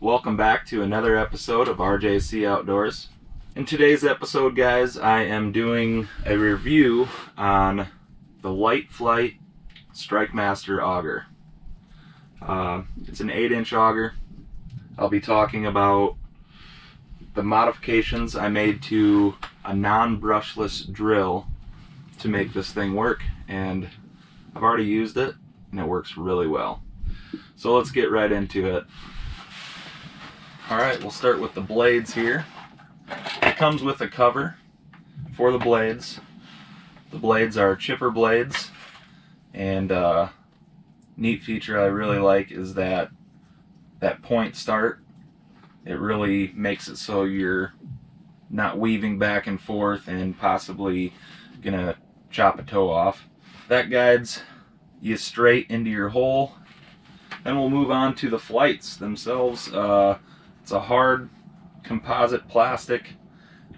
Welcome back to another episode of RJC Outdoors. In today's episode, guys, I am doing a review on the Light Flight Strike Master auger. Uh, it's an 8 inch auger. I'll be talking about the modifications I made to a non brushless drill to make this thing work, and I've already used it and it works really well. So let's get right into it. All right, we'll start with the blades here. It comes with a cover for the blades. The blades are chipper blades, and uh, neat feature I really like is that that point start. It really makes it so you're not weaving back and forth and possibly gonna chop a toe off. That guides you straight into your hole. Then we'll move on to the flights themselves. Uh, it's a hard composite plastic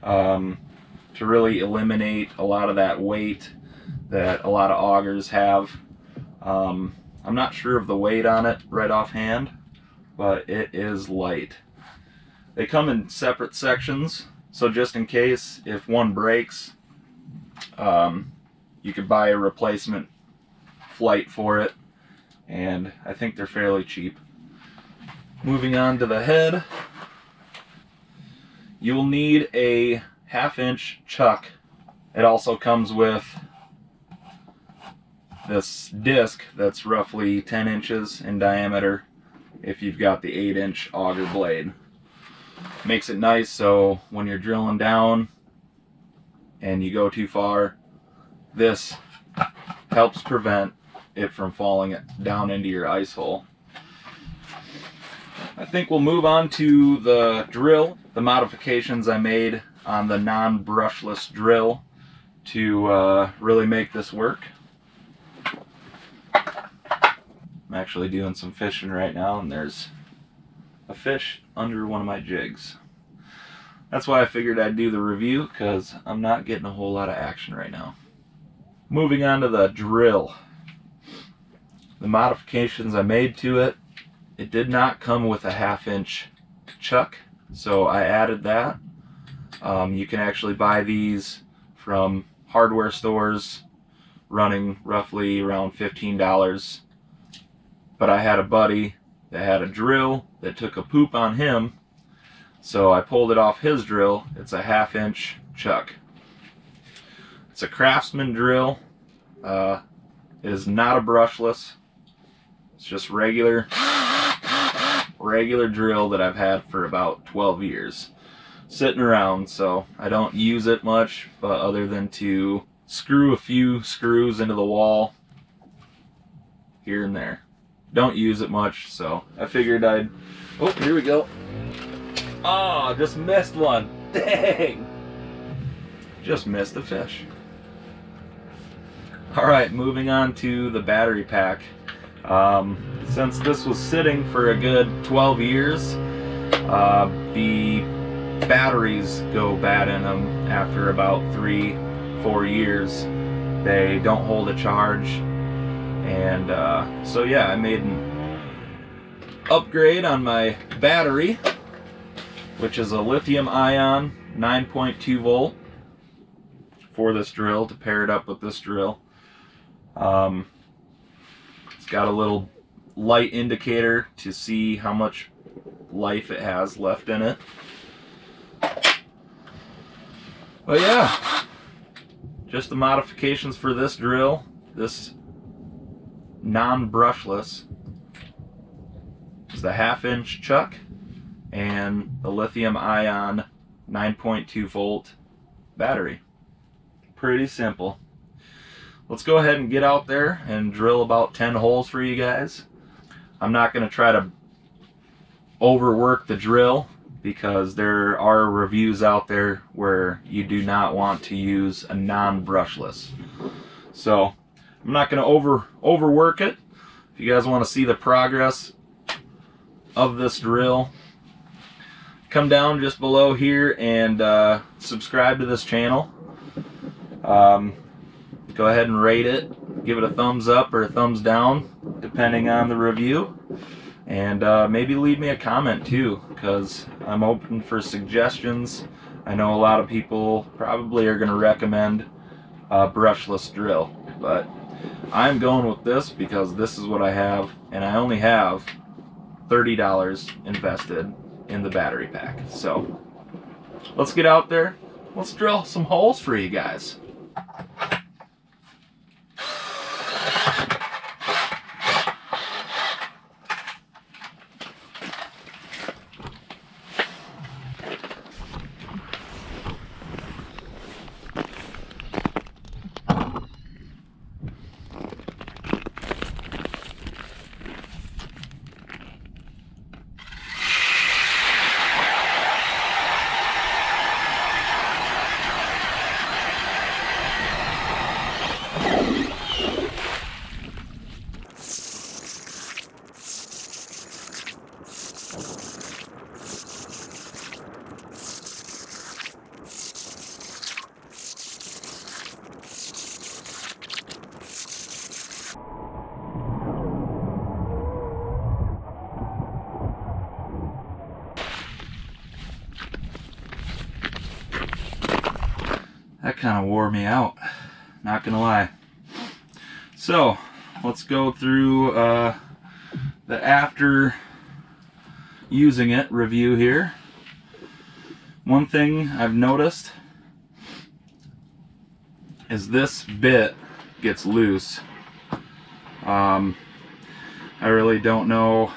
um, to really eliminate a lot of that weight that a lot of augers have. Um, I'm not sure of the weight on it right offhand, but it is light. They come in separate sections, so just in case if one breaks, um, you could buy a replacement flight for it, and I think they're fairly cheap. Moving on to the head, you will need a half inch chuck. It also comes with this disc that's roughly 10 inches in diameter if you've got the 8 inch auger blade. Makes it nice so when you're drilling down and you go too far, this helps prevent it from falling down into your ice hole. I think we'll move on to the drill, the modifications I made on the non-brushless drill to uh, really make this work. I'm actually doing some fishing right now and there's a fish under one of my jigs. That's why I figured I'd do the review because I'm not getting a whole lot of action right now. Moving on to the drill. The modifications I made to it, it did not come with a half inch chuck, so I added that. Um, you can actually buy these from hardware stores running roughly around $15. But I had a buddy that had a drill that took a poop on him, so I pulled it off his drill. It's a half inch chuck. It's a Craftsman drill. Uh, it is not a brushless. It's just regular, regular drill that I've had for about 12 years. Sitting around, so I don't use it much, but other than to screw a few screws into the wall here and there. Don't use it much, so I figured I'd... Oh, here we go. Oh, just missed one. Dang. Just missed a fish. Alright, moving on to the battery pack. Um, since this was sitting for a good 12 years, uh, the batteries go bad in them after about three, four years. They don't hold a charge. And uh, so yeah, I made an upgrade on my battery, which is a lithium ion 9.2 volt for this drill to pair it up with this drill. Um, got a little light indicator to see how much life it has left in it. But yeah, just the modifications for this drill, this non-brushless, is the half inch chuck and the lithium ion 9.2 volt battery. Pretty simple let's go ahead and get out there and drill about 10 holes for you guys. I'm not going to try to overwork the drill because there are reviews out there where you do not want to use a non-brushless. So I'm not going to over overwork it. If you guys want to see the progress of this drill, come down just below here and uh, subscribe to this channel. Um, go ahead and rate it. Give it a thumbs up or a thumbs down, depending on the review. And uh, maybe leave me a comment too, because I'm open for suggestions. I know a lot of people probably are going to recommend a brushless drill, but I'm going with this because this is what I have, and I only have $30 invested in the battery pack. So let's get out there. Let's drill some holes for you guys. Kind of wore me out not gonna lie. So let's go through uh, the after using it review here. One thing I've noticed is this bit gets loose. Um, I really don't know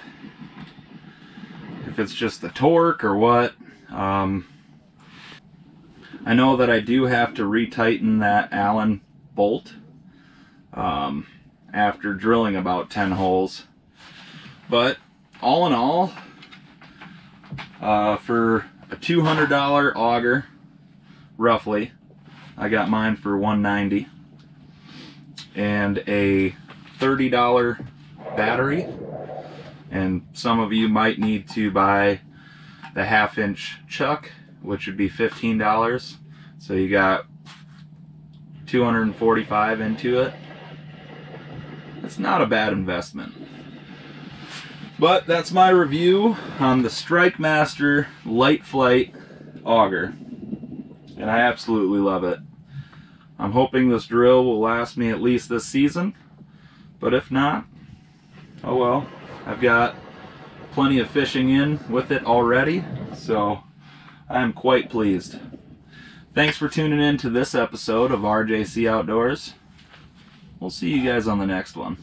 if it's just the torque or what. Um, I know that I do have to retighten that Allen bolt um, after drilling about 10 holes. But all in all, uh, for a $200 auger, roughly, I got mine for 190, and a $30 battery. And some of you might need to buy the half inch chuck which would be $15. So you got 245 into it. It's not a bad investment. But that's my review on the StrikeMaster Lite-Flite auger. And I absolutely love it. I'm hoping this drill will last me at least this season. But if not, oh well. I've got plenty of fishing in with it already. So I'm quite pleased. Thanks for tuning in to this episode of RJC Outdoors. We'll see you guys on the next one.